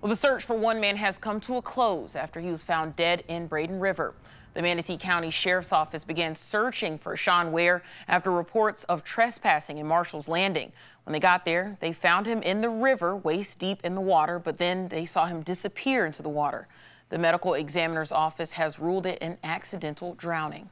Well, the search for one man has come to a close after he was found dead in Braden River. The Manatee County Sheriff's Office began searching for Shaun Wear after reports of trespassing in Marshall's Landing. When they got there, they found him in the river, waist deep in the water, but then they saw him disappear into the water. The medical examiner's office has ruled it an accidental drowning.